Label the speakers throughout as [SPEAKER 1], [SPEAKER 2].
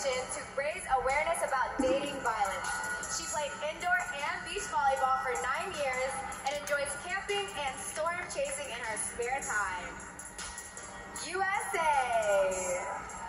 [SPEAKER 1] to raise awareness about dating violence. She played indoor and beach volleyball for nine years and enjoys camping and storm chasing in her spare time. USA!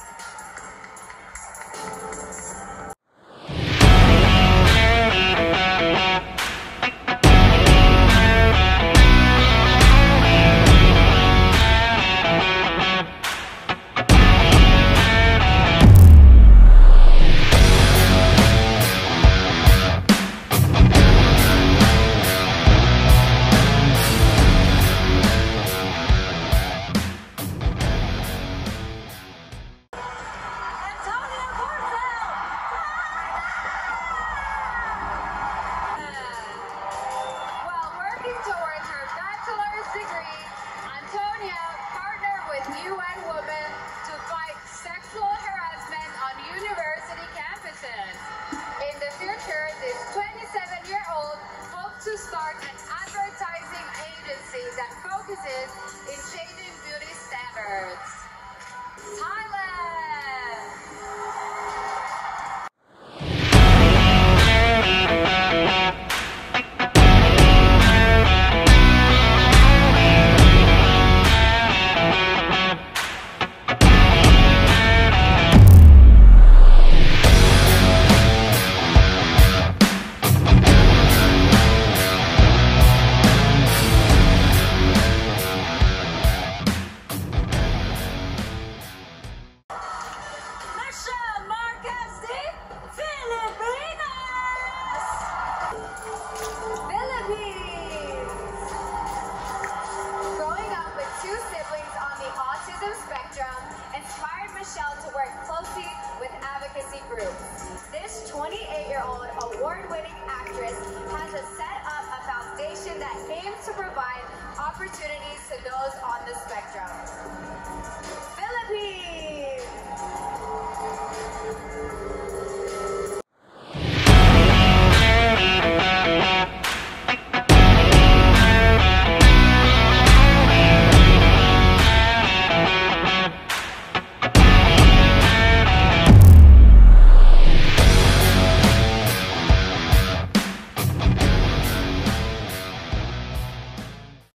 [SPEAKER 1] To start an spectrum inspired Michelle to work closely with advocacy groups. This 28-year-old award-winning actress has set up a foundation that aims to provide opportunities to those on the spectrum.